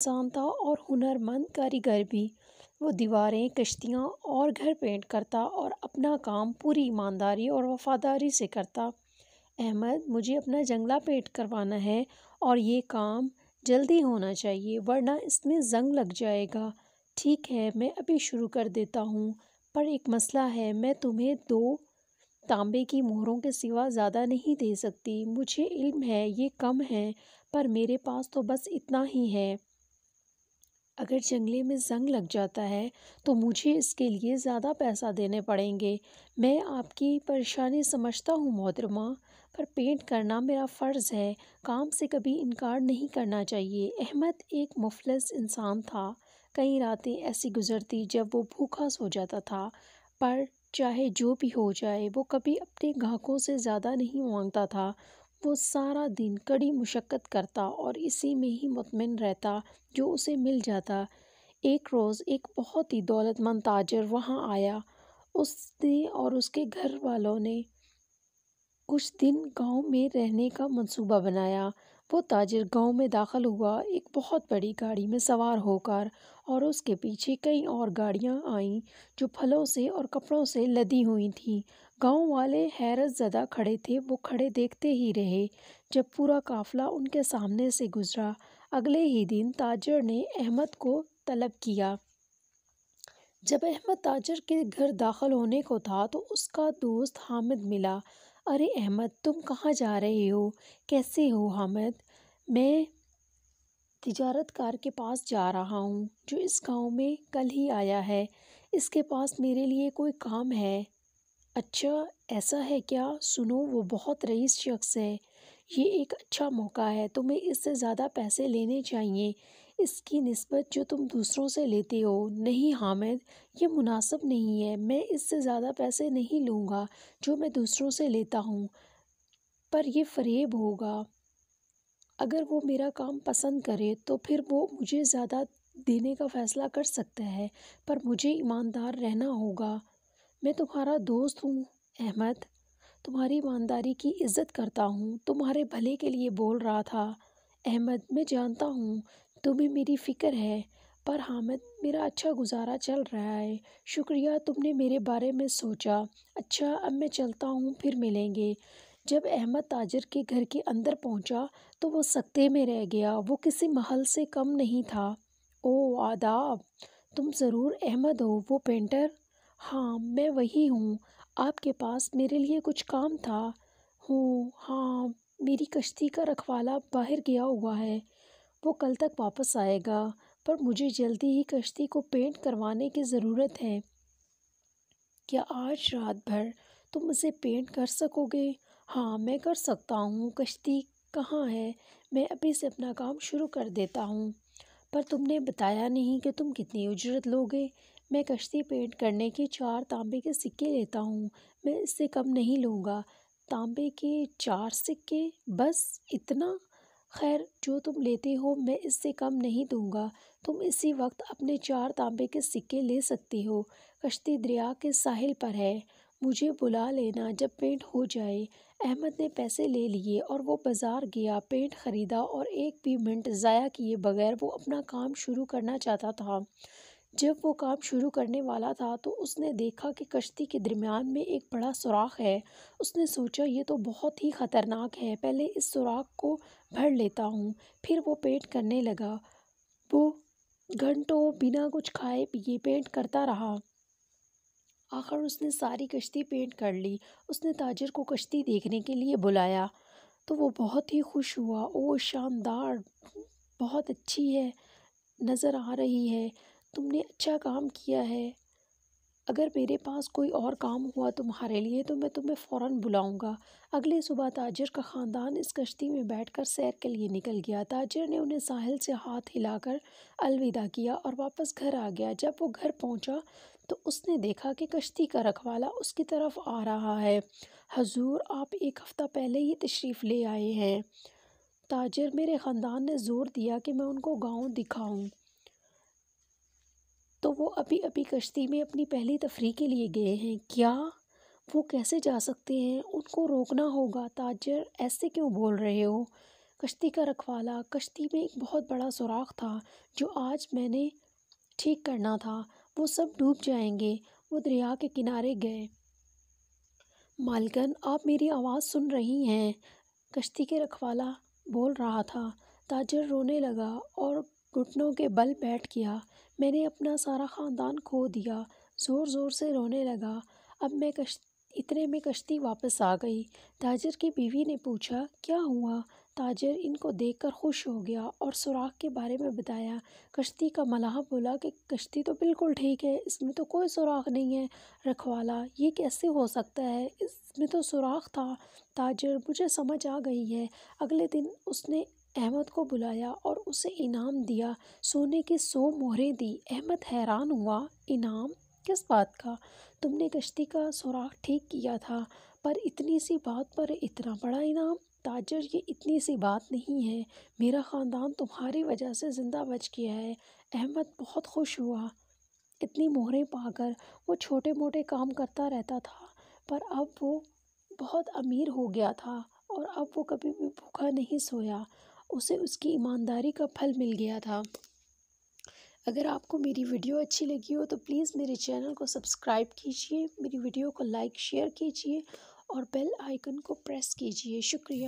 इंसान था और हुनरमंद कारीगर भी। वो दीवारें, कश्तियाँ और घर पेंट करता और अपना काम पूरी ईमानदारी और वफादारी से करता। अहमद, मुझे अपना जंगला पेंट करवाना है और ये काम जल्दी होना चाहिए, वरना इसमें जंग लग जाएगा। ठीक है, मैं अभी शुरू कर देता हूँ, पर एक मसला है, मैं तुम्हें दो तांबे की मोहरों के सिवा ज़्यादा नहीं दे सकती। मुझे इल्म है, ये कम है, पर मेरे पास तो बस इतना ही है। अगर जंगले में जंग लग जाता है तो मुझे इसके लिए ज़्यादा पैसा देने पड़ेंगे। मैं आपकी परेशानी समझता हूँ, मोहतरमा, पर पेंट करना मेरा फ़र्ज़ है। काम से कभी इनकार नहीं करना चाहिए। अहमद एक मुफलस इंसान था। कई रातें ऐसी गुजरती जब वो भूखा सो जाता था, पर चाहे जो भी हो जाए, वो कभी अपने ग्राहकों से ज़्यादा नहीं माँगता था। वो सारा दिन कड़ी मुशक्क़त करता और इसी में ही मुतमिन रहता जो उसे मिल जाता। एक रोज़ एक बहुत ही दौलतमंद ताजर वहाँ आया। उसने और उसके घर वालों ने कुछ दिन गाँव में रहने का मंसूबा बनाया। वो ताजिर गाँव में दाखिल हुआ एक बहुत बड़ी गाड़ी में सवार होकर और उसके पीछे कई और गाड़ियाँ आईं जो फलों से और कपड़ों से लदी हुई थीं। गाँव वाले हैरत ज़दा खड़े थे, वो खड़े देखते ही रहे। जब पूरा काफिला उनके सामने से गुजरा, अगले ही दिन ताजर ने अहमद को तलब किया। जब अहमद ताजर के घर दाखिल होने को था तो उसका दोस्त हामिद मिला। अरे अहमद, तुम कहाँ जा रहे हो? कैसे हो हामिद? मैं तिजारतकार के पास जा रहा हूँ, जो इस गाँव में कल ही आया है। इसके पास मेरे लिए कोई काम है? अच्छा ऐसा है क्या? सुनो, वो बहुत रईस शख्स है। ये एक अच्छा मौका है, तुम्हें इससे ज़्यादा पैसे लेने चाहिए। इसकी नस्बत जो तुम दूसरों से लेते हो, नहीं हामिद, ये मुनासिब नहीं है। मैं इससे ज़्यादा पैसे नहीं लूँगा जो मैं दूसरों से लेता हूँ, पर यह फ़रेब होगा। अगर वो मेरा काम पसंद करे तो फिर वो मुझे ज़्यादा देने का फ़ैसला कर सकता है, पर मुझे ईमानदार रहना होगा। मैं तुम्हारा दोस्त हूँ, अहमद। तुम्हारी ईमानदारी की इज़्ज़त करता हूँ। तुम्हारे भले के लिए बोल रहा था, अहमद, मैं जानता हूँ तुम्हें मेरी फ़िक्र है, पर हामिद मेरा अच्छा गुजारा चल रहा है। शुक्रिया तुमने मेरे बारे में सोचा। अच्छा अब मैं चलता हूँ, फिर मिलेंगे। जब अहमद ताजर के घर के अंदर पहुँचा तो वो सकते में रह गया। वो किसी महल से कम नहीं था। ओ, आदाब! तुम ज़रूर अहमद हो, वो पेंटर। हाँ मैं वही हूँ। आपके पास मेरे लिए कुछ काम था। हूँ हाँ मेरी कश्ती का रखवाला बाहर गया हुआ है। वो कल तक वापस आएगा, पर मुझे जल्दी ही कश्ती को पेंट करवाने की ज़रूरत है। क्या आज रात भर तुम उसे पेंट कर सकोगे? हाँ मैं कर सकता हूँ। कश्ती कहाँ है? मैं अभी से अपना काम शुरू कर देता हूँ। पर तुमने बताया नहीं कि तुम कितनी उजरत लोगे। मैं कश्ती पेंट करने के चार तांबे के सिक्के लेता हूँ। मैं इससे कम नहीं लूँगा। तांबे के चार सिक्के? बस इतना? खैर, जो तुम लेते हो, मैं इससे कम नहीं दूँगा। तुम इसी वक्त अपने चार तांबे के सिक्के ले सकती हो। कश्ती दरिया के साहिल पर है। मुझे बुला लेना जब पेंट हो जाए। अहमद ने पैसे ले लिए और वो बाज़ार गया। पेंट ख़रीदा और एक भी मिनट ज़ाया किए बगैर वो अपना काम शुरू करना चाहता था। जब वो काम शुरू करने वाला था तो उसने देखा कि कश्ती के दरमियान में एक बड़ा सुराख है। उसने सोचा, ये तो बहुत ही ख़तरनाक है, पहले इस सुराख को भर लेता हूँ। फिर वो पेंट करने लगा। वो घंटों बिना कुछ खाए पिए पेंट करता रहा। आखिर उसने सारी कश्ती पेंट कर ली। उसने ताजर को कश्ती देखने के लिए बुलाया। तो वो बहुत ही खुश हुआ। ओ शानदार! बहुत अच्छी है, नज़र आ रही है। तुमने अच्छा काम किया है। अगर मेरे पास कोई और काम हुआ तुम्हारे लिए तो मैं तुम्हें फ़ौर बुलाऊँगा। अगले सुबह ताजर का ख़ानदान इस कश्ती में बैठकर सैर के लिए निकल गया। ताजर ने उन्हें साहिल से हाथ हिलाकर अलविदा किया और वापस घर आ गया। जब वो घर पहुँचा तो उसने देखा कि कश्ती का रखवाला उसकी तरफ़ आ रहा है। हजूर, आप एक हफ़्ता पहले ही तशरीफ़ ले आए हैं। ताजर, मेरे ख़ानदान ने ज़ोर दिया कि मैं उनको गाँव दिखाऊँ। तो वो अभी अभी कश्ती में अपनी पहली तफरी के लिए गए हैं। क्या वो कैसे जा सकते हैं? उनको रोकना होगा। ताजर, ऐसे क्यों बोल रहे हो? कश्ती का रखवाला। कश्ती में एक बहुत बड़ा सुराख था, जो आज मैंने ठीक करना था। वो सब डूब जाएँगे। वो दरिया के किनारे गए। मालकन, आप मेरी आवाज़ सुन रही हैं। कश्ती के रखवाला बोल रहा था। ताजर रोने लगा और घुटनों के बल बैठ गया। मैंने अपना सारा ख़ानदान खो दिया। ज़ोर ज़ोर से रोने लगा। अब मैं कश, इतने में कश्ती वापस आ गई। ताजर की बीवी ने पूछा, क्या हुआ? ताजर इनको देखकर खुश हो गया और सुराख के बारे में बताया। कश्ती का मलाह बोला कि, कश्ती तो बिल्कुल ठीक है, इसमें तो कोई सुराख नहीं है। रखवाला, ये कैसे हो सकता है? इसमें तो सुराख था। ताजर, मुझे समझ आ गई है। अगले दिन उसने अहमद को बुलाया और उसे इनाम दिया। सोने की सौ मोहरें दी। अहमद हैरान हुआ, इनाम? किस बात का? तुमने कश्ती का सुराख ठीक किया था, पर इतनी सी बात पर इतना बड़ा इनाम? ताजर, ये इतनी सी बात नहीं है। मेरा ख़ानदान तुम्हारी वजह से ज़िंदा बच गया है। अहमद बहुत खुश हुआ। इतनी मोहरें पाकर वो छोटे मोटे काम करता रहता था, पर अब वो बहुत अमीर हो गया था और अब वो कभी भी भूखा नहीं सोया। उसे उसकी ईमानदारी का फल मिल गया था। अगर आपको मेरी वीडियो अच्छी लगी हो तो प्लीज़ मेरे चैनल को सब्सक्राइब कीजिए, मेरी वीडियो को लाइक, शेयर कीजिए और बेल आइकन को प्रेस कीजिए। शुक्रिया।